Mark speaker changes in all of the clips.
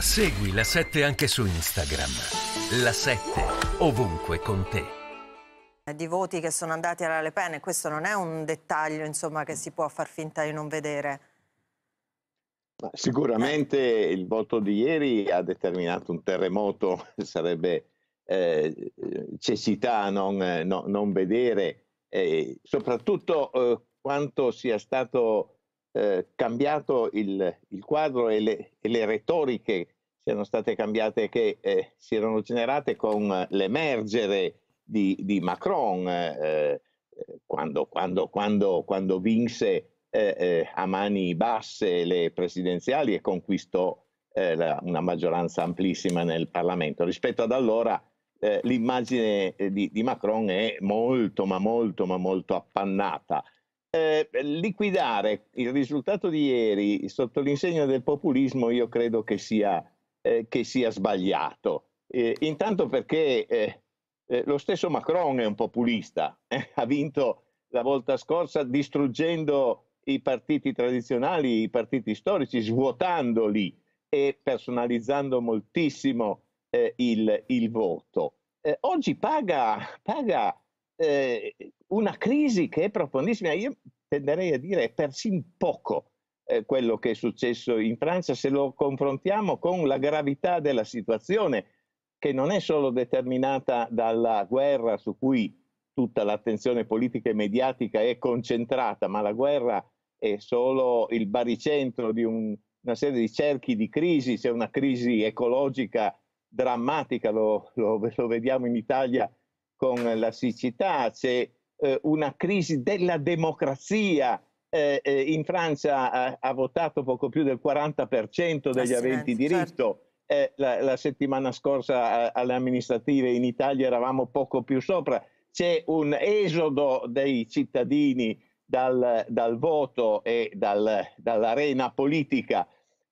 Speaker 1: Segui la 7 anche su Instagram. La 7 ovunque con te.
Speaker 2: Di voti che sono andati alla Le Pen, e questo non è un dettaglio insomma, che si può far finta di non vedere.
Speaker 3: Ma sicuramente il voto di ieri ha determinato un terremoto, sarebbe eh, cecità non, no, non vedere, eh, soprattutto eh, quanto sia stato eh, cambiato il, il quadro e le, e le, retoriche siano state cambiate che eh, si erano generate con l'emergere di, di Macron eh, quando, quando, quando, quando, vinse a mani basse le presidenziali e conquistò la, una maggioranza amplissima nel Parlamento. Rispetto ad allora eh, l'immagine di, di, Macron è molto, ma molto, ma molto appannata. Eh, liquidare il risultato di ieri sotto l'insegno del populismo io credo che sia, eh, che sia sbagliato. Eh, intanto perché eh, eh, lo stesso Macron è un populista, ha vinto la volta scorsa distruggendo i partiti tradizionali, i partiti storici, svuotandoli e personalizzando moltissimo eh, il, il, voto. Eh, oggi paga, paga eh, una crisi che è profondissima. Io tenderei a dire è persino poco eh, quello che è successo in Francia se lo confrontiamo con la gravità della situazione, che non è solo determinata dalla guerra su cui tutta l'attenzione politica e mediatica è concentrata, ma la guerra è solo il baricentro di un, una serie di cerchi di crisi, c'è una crisi ecologica drammatica, lo, lo, lo vediamo in Italia con la siccità, c'è una crisi della democrazia. Eh, eh, in Francia ha, ha, votato poco più del 40% degli aventi diritto. Certo. Eh, la, la, settimana scorsa alle amministrative in Italia eravamo poco più sopra. C'è un esodo dei cittadini dal, dal voto e dal, dall'arena politica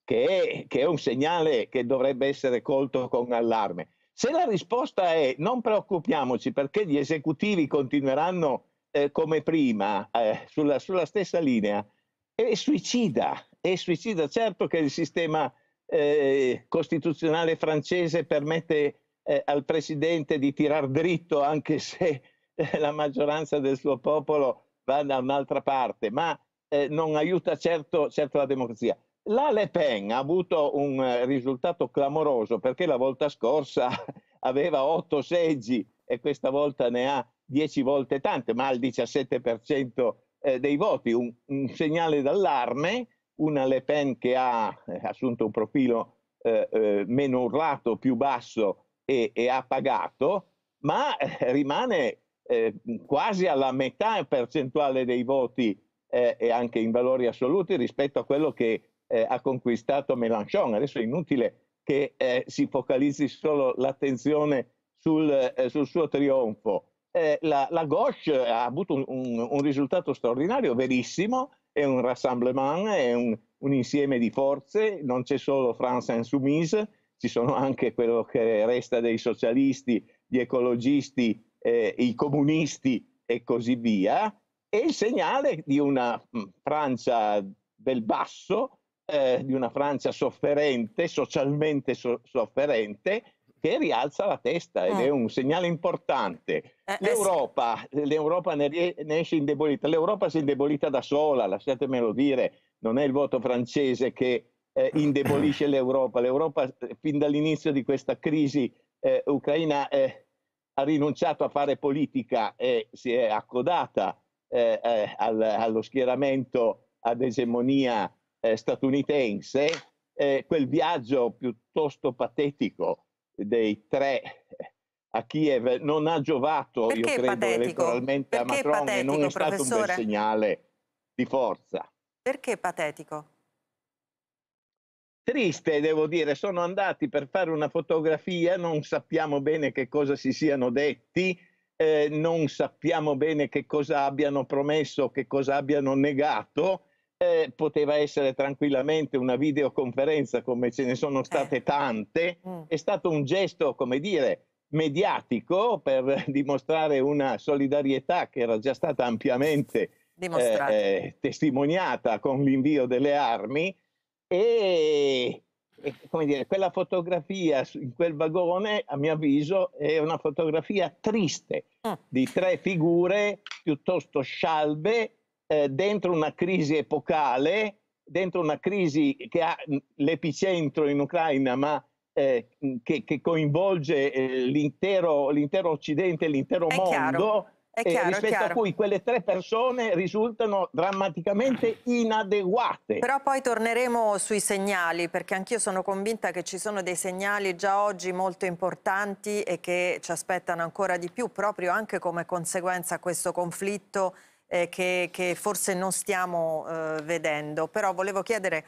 Speaker 3: che è, che è un segnale che dovrebbe essere colto con allarme. Se la risposta è non preoccupiamoci perché gli esecutivi continueranno eh, come prima, eh, sulla, sulla, stessa linea, è suicida, è suicida. Certo che il sistema eh, costituzionale francese permette eh, al presidente di tirar dritto anche se eh, la maggioranza del suo popolo va da un'altra parte, ma eh, non aiuta certo, certo la democrazia. La Le Pen ha avuto un eh, risultato clamoroso perché la volta scorsa aveva otto seggi e questa volta ne ha dieci volte tante, ma al 17% eh, dei voti, un, un segnale d'allarme, una Le Pen che ha eh, assunto un profilo eh, eh, meno urlato, più basso e, e ha pagato, ma eh, rimane quasi alla metà percentuale dei voti e anche in valori assoluti rispetto a quello che eh, ha conquistato Mélenchon. Adesso è inutile che eh, si focalizzi solo l'attenzione sul, eh, sul suo trionfo. Eh, la, la, gauche ha avuto un, un, un, risultato straordinario, verissimo, è un rassemblement, è un, un insieme di forze, non c'è solo France Insoumise, ci sono anche quello che resta dei socialisti, gli ecologisti, eh, i comunisti e così via, è il segnale di una Francia del basso eh, di una Francia sofferente, socialmente so- sofferente, che rialza la testa ed è eh. un segnale importante. Eh, L'Europa, sì. l'Europa ne, ne, esce indebolita, l'Europa si è indebolita da sola, lasciatemelo dire, non è il voto francese che eh, indebolisce l'Europa, l'Europa fin dall'inizio di questa crisi eh, ucraina eh, ha rinunciato a fare politica e si è accodata al, allo schieramento ad egemonia eh, statunitense, eh, quel viaggio piuttosto patetico dei tre a Kiev non ha giovato, Perché io credo, patetico? elettoralmente Perché a Macron patetico, e non è stato professore? un bel segnale di forza.
Speaker 2: Perché patetico?
Speaker 3: Triste, devo dire, sono andati per fare una fotografia, non sappiamo bene che cosa si siano detti, eh, non sappiamo bene che cosa abbiano promesso, che cosa abbiano negato, eh, poteva essere tranquillamente una videoconferenza come ce ne sono state eh. tante, mm. è stato un gesto, come dire, mediatico per dimostrare una solidarietà che era già stata ampiamente eh, eh, testimoniata con l'invio delle armi e come dire, quella fotografia in quel vagone, a mio avviso, è una fotografia triste mm. di tre figure piuttosto scialbe eh, dentro una crisi epocale, dentro una crisi che ha l'epicentro in Ucraina, ma eh, che, che, coinvolge eh, l'intero, l'intero Occidente, l'intero
Speaker 2: è
Speaker 3: mondo.
Speaker 2: Chiaro. Chiaro,
Speaker 3: rispetto a cui quelle tre persone risultano drammaticamente inadeguate.
Speaker 2: Però poi torneremo sui segnali, perché anch'io sono convinta che ci sono dei segnali già oggi molto importanti e che ci aspettano ancora di più, proprio anche come conseguenza a questo conflitto eh, che, che, forse non stiamo eh, vedendo. Però volevo chiedere